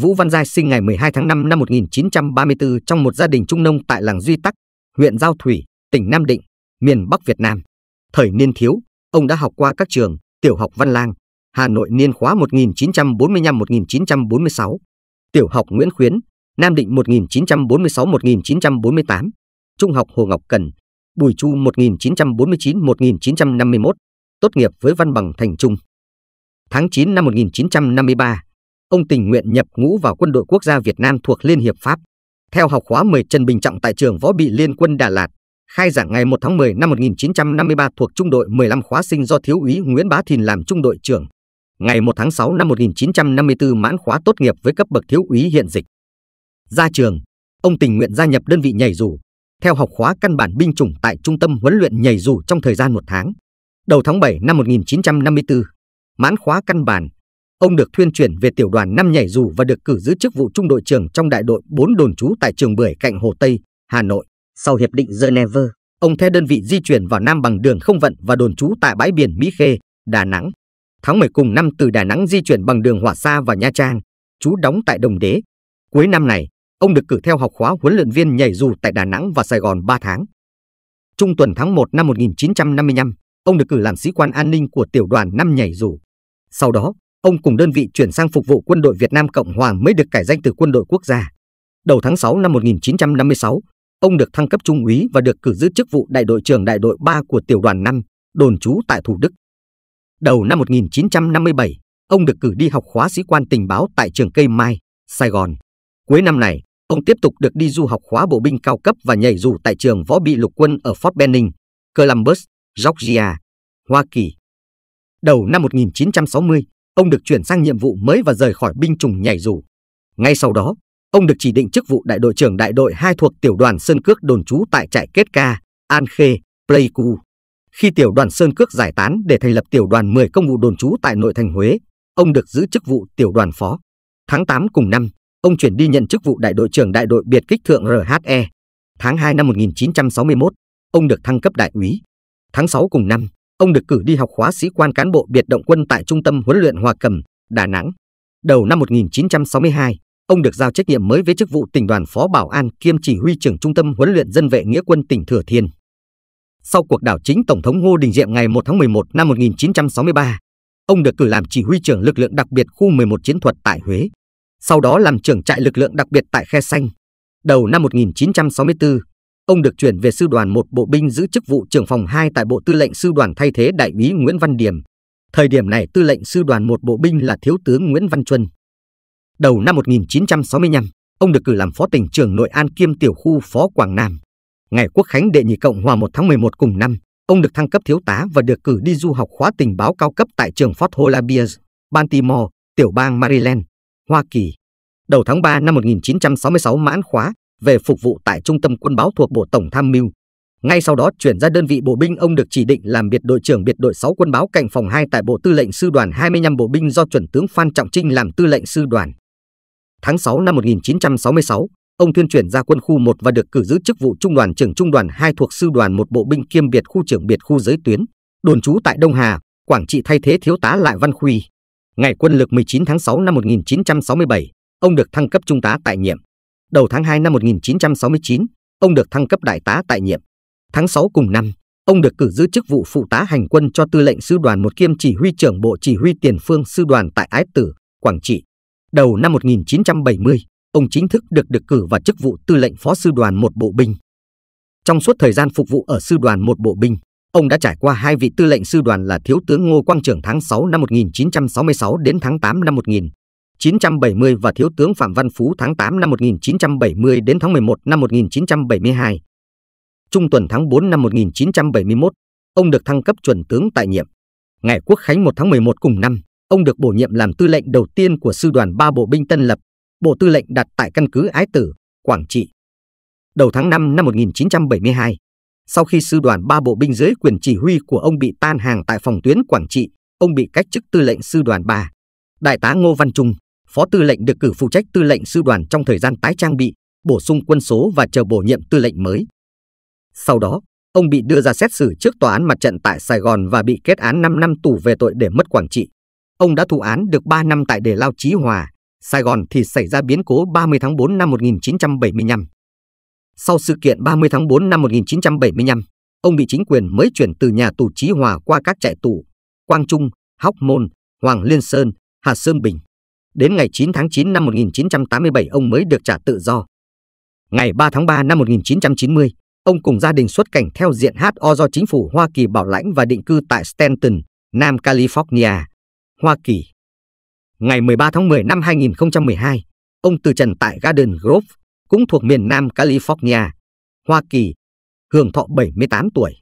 Vũ Văn Giai sinh ngày 12 tháng 5 năm 1934 trong một gia đình trung nông tại làng Duy Tắc, huyện Giao Thủy, tỉnh Nam Định, miền Bắc Việt Nam. Thời niên thiếu, ông đã học qua các trường Tiểu học Văn Lang, Hà Nội niên khóa 1945-1946, Tiểu học Nguyễn Khuyến, Nam Định 1946-1948, Trung học Hồ Ngọc Cần, Bùi Chu 1949-1951, tốt nghiệp với văn bằng thành trung. Tháng 9 năm 1953, ông tình nguyện nhập ngũ vào quân đội quốc gia Việt Nam thuộc Liên Hiệp Pháp. Theo học khóa 10 Trần Bình Trọng tại trường Võ Bị Liên quân Đà Lạt, khai giảng ngày 1 tháng 10 năm 1953 thuộc trung đội 15 khóa sinh do thiếu úy Nguyễn Bá Thìn làm trung đội trưởng. Ngày 1 tháng 6 năm 1954 mãn khóa tốt nghiệp với cấp bậc thiếu úy hiện dịch. Ra trường, ông tình nguyện gia nhập đơn vị nhảy dù, theo học khóa căn bản binh chủng tại Trung tâm huấn luyện nhảy dù trong thời gian một tháng. Đầu tháng 7 năm 1954, mãn khóa căn bản, ông được thuyên chuyển về tiểu đoàn 5 nhảy dù và được cử giữ chức vụ trung đội trưởng trong đại đội 4 đồn trú tại trường Bưởi cạnh Hồ Tây, Hà Nội. Sau hiệp định Geneva, ông theo đơn vị di chuyển vào Nam bằng đường không vận và đồn trú tại bãi biển Mỹ Khê, Đà Nẵng. Tháng 10 cùng năm từ Đà Nẵng di chuyển bằng đường Hỏa Sa và Nha Trang, trú đóng tại Đồng Đế. Cuối năm này, ông được cử theo học khóa huấn luyện viên nhảy dù tại Đà Nẵng và Sài Gòn 3 tháng. Trung tuần tháng 1 năm 1955, ông được cử làm sĩ quan an ninh của tiểu đoàn 5 nhảy dù. Sau đó, ông cùng đơn vị chuyển sang phục vụ quân đội Việt Nam Cộng Hòa mới được cải danh từ quân đội quốc gia. Đầu tháng 6 năm 1956, ông được thăng cấp trung úy và được cử giữ chức vụ đại đội trưởng đại đội 3 của tiểu đoàn 5, đồn trú tại Thủ Đức. Đầu năm 1957, ông được cử đi học khóa sĩ quan tình báo tại trường Cây Mai, Sài Gòn. Cuối năm này, ông tiếp tục được đi du học khóa bộ binh cao cấp và nhảy dù tại trường võ bị lục quân ở Fort Benning, Columbus, Georgia, Hoa Kỳ. Đầu năm 1960, ông được chuyển sang nhiệm vụ mới và rời khỏi binh chủng nhảy dù. Ngay sau đó, ông được chỉ định chức vụ đại đội trưởng đại đội 2 thuộc tiểu đoàn Sơn Cước đồn trú tại trại Kết Ca, An Khê, Pleiku. Khi tiểu đoàn Sơn Cước giải tán để thành lập tiểu đoàn 10 công vụ đồn trú tại nội thành Huế, ông được giữ chức vụ tiểu đoàn phó. Tháng 8 cùng năm, ông chuyển đi nhận chức vụ đại đội trưởng đại đội biệt kích thượng RHE. Tháng 2 năm 1961, ông được thăng cấp đại úy. Tháng 6 cùng năm, ông được cử đi học khóa sĩ quan cán bộ biệt động quân tại Trung tâm huấn luyện Hòa Cầm, Đà Nẵng. Đầu năm 1962, ông được giao trách nhiệm mới với chức vụ tỉnh đoàn phó bảo an kiêm chỉ huy trưởng Trung tâm huấn luyện dân vệ nghĩa quân tỉnh Thừa Thiên. Sau cuộc đảo chính Tổng thống Ngô Đình Diệm ngày 1 tháng 11 năm 1963, ông được cử làm chỉ huy trưởng lực lượng đặc biệt khu 11 chiến thuật tại Huế. Sau đó làm trưởng trại lực lượng đặc biệt tại Khe Xanh. Đầu năm 1964, ông được chuyển về sư đoàn một bộ binh giữ chức vụ trưởng phòng 2 tại Bộ Tư lệnh sư đoàn thay thế đại úy Nguyễn Văn Điểm. Thời điểm này tư lệnh sư đoàn một bộ binh là thiếu tướng Nguyễn Văn Chuân. Đầu năm 1965, ông được cử làm phó tỉnh trưởng Nội An kiêm tiểu khu phó Quảng Nam. Ngày Quốc khánh đệ nhị Cộng hòa 1 tháng 11 cùng năm, ông được thăng cấp thiếu tá và được cử đi du học khóa tình báo cao cấp tại trường Fort Holabiers, Baltimore, tiểu bang Maryland, Hoa Kỳ. Đầu tháng 3 năm 1966 mãn khóa, về phục vụ tại Trung tâm Quân báo thuộc Bộ Tổng Tham mưu. Ngay sau đó chuyển ra đơn vị bộ binh ông được chỉ định làm biệt đội trưởng biệt đội 6 quân báo cảnh phòng 2 tại Bộ Tư lệnh Sư đoàn 25 bộ binh do chuẩn tướng Phan Trọng Trinh làm tư lệnh sư đoàn. Tháng 6 năm 1966, ông tuyên chuyển ra quân khu 1 và được cử giữ chức vụ trung đoàn trưởng trung đoàn 2 thuộc sư đoàn một bộ binh kiêm biệt khu trưởng biệt khu giới tuyến, đồn trú tại Đông Hà, Quảng Trị thay thế thiếu tá Lại Văn Khuy. Ngày quân lực 19 tháng 6 năm 1967, ông được thăng cấp trung tá tại nhiệm. Đầu tháng 2 năm 1969, ông được thăng cấp đại tá tại nhiệm. Tháng 6 cùng năm, ông được cử giữ chức vụ phụ tá hành quân cho tư lệnh sư đoàn một kiêm chỉ huy trưởng bộ chỉ huy tiền phương sư đoàn tại Ái Tử, Quảng Trị. Đầu năm 1970, ông chính thức được được cử vào chức vụ tư lệnh phó sư đoàn một bộ binh. Trong suốt thời gian phục vụ ở sư đoàn một bộ binh, ông đã trải qua hai vị tư lệnh sư đoàn là thiếu tướng Ngô Quang Trường tháng 6 năm 1966 đến tháng 8 năm 1970 và thiếu tướng Phạm Văn Phú tháng 8 năm 1970 đến tháng 11 năm 1972. Trung tuần tháng 4 năm 1971, ông được thăng cấp chuẩn tướng tại nhiệm. Ngày Quốc khánh 1 tháng 11 cùng năm, ông được bổ nhiệm làm tư lệnh đầu tiên của sư đoàn 3 bộ binh Tân Lập, bộ tư lệnh đặt tại căn cứ Ái Tử, Quảng Trị. Đầu tháng 5 năm 1972, sau khi sư đoàn 3 bộ binh dưới quyền chỉ huy của ông bị tan hàng tại phòng tuyến Quảng Trị, ông bị cách chức tư lệnh sư đoàn 3. Đại tá Ngô Văn Trung, phó tư lệnh được cử phụ trách tư lệnh sư đoàn trong thời gian tái trang bị, bổ sung quân số và chờ bổ nhiệm tư lệnh mới. Sau đó, ông bị đưa ra xét xử trước tòa án mặt trận tại Sài Gòn và bị kết án 5 năm tù về tội để mất Quảng Trị. Ông đã thụ án được 3 năm tại Đề Lao Chí Hòa, Sài Gòn thì xảy ra biến cố 30 tháng 4 năm 1975. Sau sự kiện 30 tháng 4 năm 1975, ông bị chính quyền mới chuyển từ nhà tù Chí Hòa qua các trại tù Quang Trung, Hóc Môn, Hoàng Liên Sơn, Hà Sơn Bình. Đến ngày 9 tháng 9 năm 1987 ông mới được trả tự do. Ngày 3 tháng 3 năm 1990, ông cùng gia đình xuất cảnh theo diện HO do chính phủ Hoa Kỳ bảo lãnh và định cư tại Stanton, Nam California, Hoa Kỳ. Ngày 13 tháng 10 năm 2012, ông từ trần tại Garden Grove, cũng thuộc miền Nam California, Hoa Kỳ, hưởng thọ 78 tuổi.